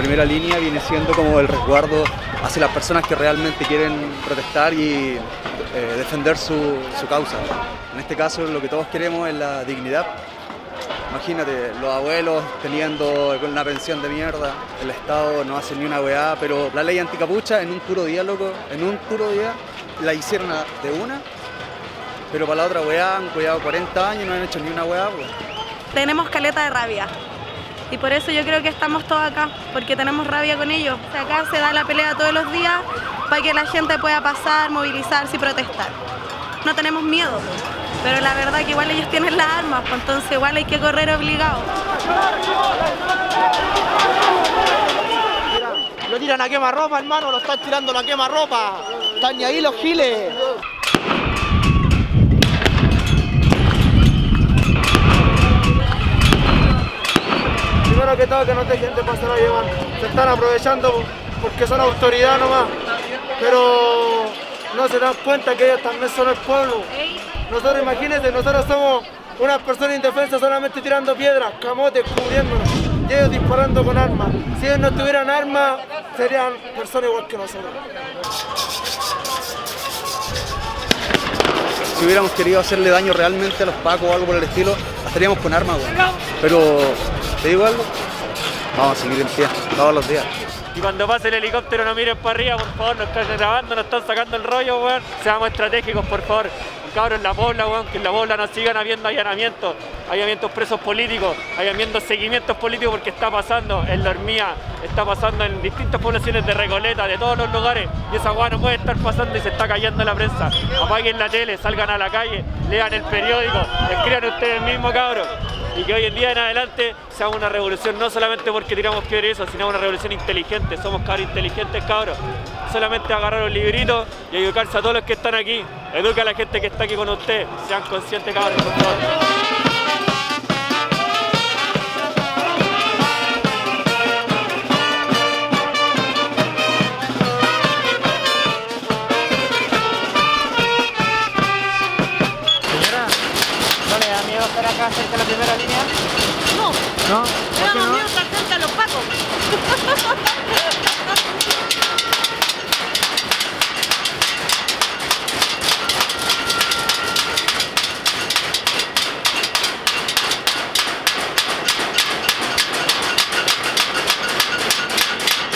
primera línea viene siendo como el resguardo hacia las personas que realmente quieren protestar y eh, defender su, su causa. En este caso lo que todos queremos es la dignidad. Imagínate, los abuelos teniendo una pensión de mierda, el Estado no hace ni una weá, pero la ley anticapucha en un puro día, loco, en un puro día, la hicieron de una, pero para la otra weá han cuidado 40 años y no han hecho ni una weá, tenemos caleta de rabia. Y por eso yo creo que estamos todos acá, porque tenemos rabia con ellos. Acá se da la pelea todos los días para que la gente pueda pasar, movilizarse y protestar. No tenemos miedo, pero la verdad que igual ellos tienen las armas, pues entonces igual hay que correr obligado. Lo tiran a quemarropa, hermano, lo están tirando a quemarropa. Están ahí los giles. Que no dejen de pasar a llevar. Se están aprovechando porque son autoridad nomás. Pero no se dan cuenta que ellos también son el pueblo. Nosotros imagínense, nosotros somos unas personas indefensas solamente tirando piedras, camotes, cubriéndonos. Y ellos disparando con armas. Si ellos no tuvieran armas, serían personas igual que nosotros. Si hubiéramos querido hacerle daño realmente a los pacos o algo por el estilo, estaríamos con armas, weón. Pero, ¿te digo algo? Vamos a seguir en pie todos los días. Y cuando pase el helicóptero no miren para arriba, por favor, nos están grabando, nos están sacando el rollo, weón. Seamos estratégicos, por favor. Cabros en la pobla, weón, que en la pobla no sigan habiendo allanamientos, allanamientos presos políticos, allanamientos seguimientos políticos porque está pasando en la está pasando en distintas poblaciones de Recoleta, de todos los lugares, y esa weá no puede estar pasando y se está cayendo la prensa. Apaguen la tele, salgan a la calle, lean el periódico, escriban ustedes mismos, cabros. Y que hoy en día en adelante se haga una revolución, no solamente porque tiramos piedra y eso, sino una revolución inteligente. Somos cabros inteligentes, cabros. Solamente agarrar un librito y educarse a todos los que están aquí. Educa a la gente que está aquí con usted. Sean conscientes, cabros, por favor. Estar acá cerca de la primera línea? No, ¿No? más